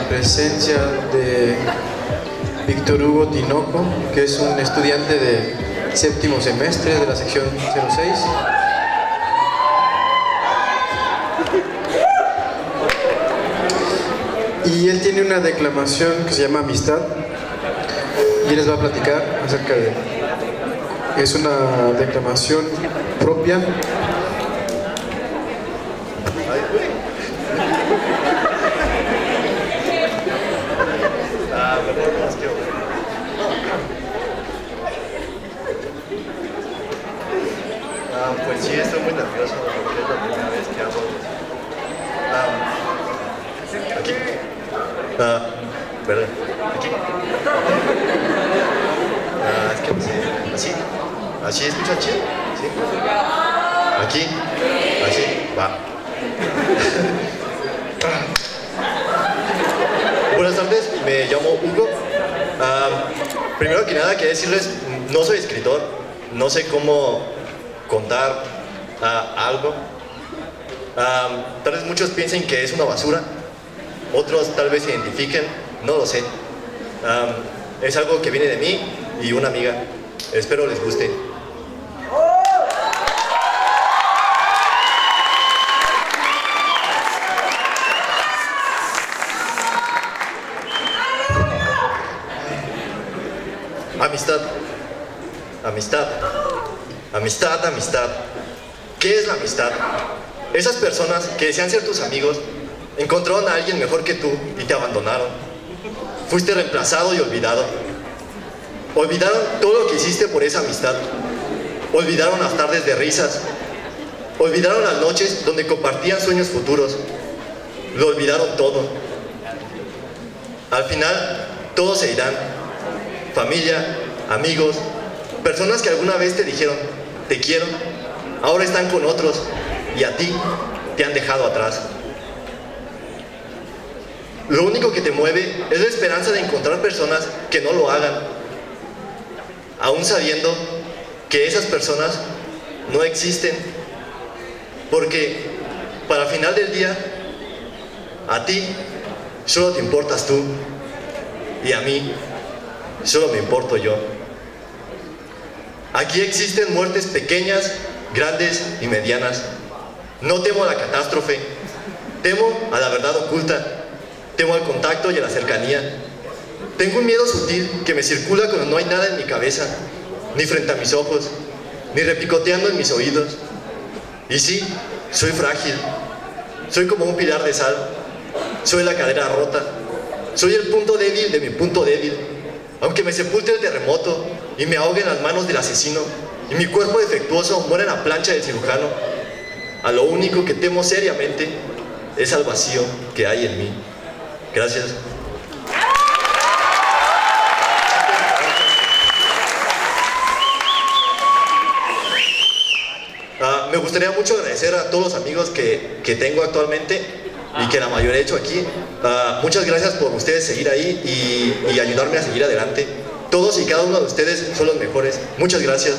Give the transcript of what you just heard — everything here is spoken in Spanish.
presencia de Víctor Hugo Tinoco, que es un estudiante de séptimo semestre de la sección 06. Y él tiene una declamación que se llama Amistad y les va a platicar acerca de... Es una declamación propia Ah, pues sí, estoy muy nervioso porque es la primera vez que hago ah, aquí. Ah, ¿verdad? Aquí. Ah, es que sé. Así. ¿Así escucha chido? ¿Sí? Aquí. Así. Va. Buenas tardes, Hugo. Ah, primero que nada, quería decirles, no soy escritor, no sé cómo contar ah, algo. Ah, tal vez muchos piensen que es una basura, otros tal vez se identifiquen, no lo sé. Es algo que viene de mí y una amiga. Espero les guste. Amistad. Amistad. Amistad, amistad. ¿Qué es la amistad? Esas personas que desean ser tus amigos encontraron a alguien mejor que tú y te abandonaron. Fuiste reemplazado y olvidado. Olvidaron todo lo que hiciste por esa amistad. Olvidaron las tardes de risas. Olvidaron las noches donde compartían sueños futuros. Lo olvidaron todo. Al final, todos se irán. Familia, amigos, personas que alguna vez te dijeron, te quiero, ahora están con otros y a ti te han dejado atrás. Lo único que te mueve es la esperanza de encontrar personas que no lo hagan, aún sabiendo que esas personas no existen, porque para final del día, a ti solo te importas tú y a mí solo me importo yo. Aquí existen muertes pequeñas, grandes y medianas. No temo a la catástrofe, temo a la verdad oculta, temo al contacto y a la cercanía. Tengo un miedo sutil que me circula cuando no hay nada en mi cabeza, ni frente a mis ojos, ni repicoteando en mis oídos. Y sí, soy frágil, soy como un pilar de sal, soy la cadera rota, soy el punto débil de mi punto débil. Aunque me sepulte el terremoto y me ahogue en las manos del asesino y mi cuerpo defectuoso muera en la plancha del cirujano, a lo único que temo seriamente es al vacío que hay en mí. Gracias. Ah, me gustaría mucho agradecer a todos los amigos que, que tengo actualmente y que la mayoría he hecho aquí. Ah, muchas gracias por ustedes seguir ahí y, y ayudarme a seguir adelante. Todos y cada uno de ustedes son los mejores. Muchas gracias.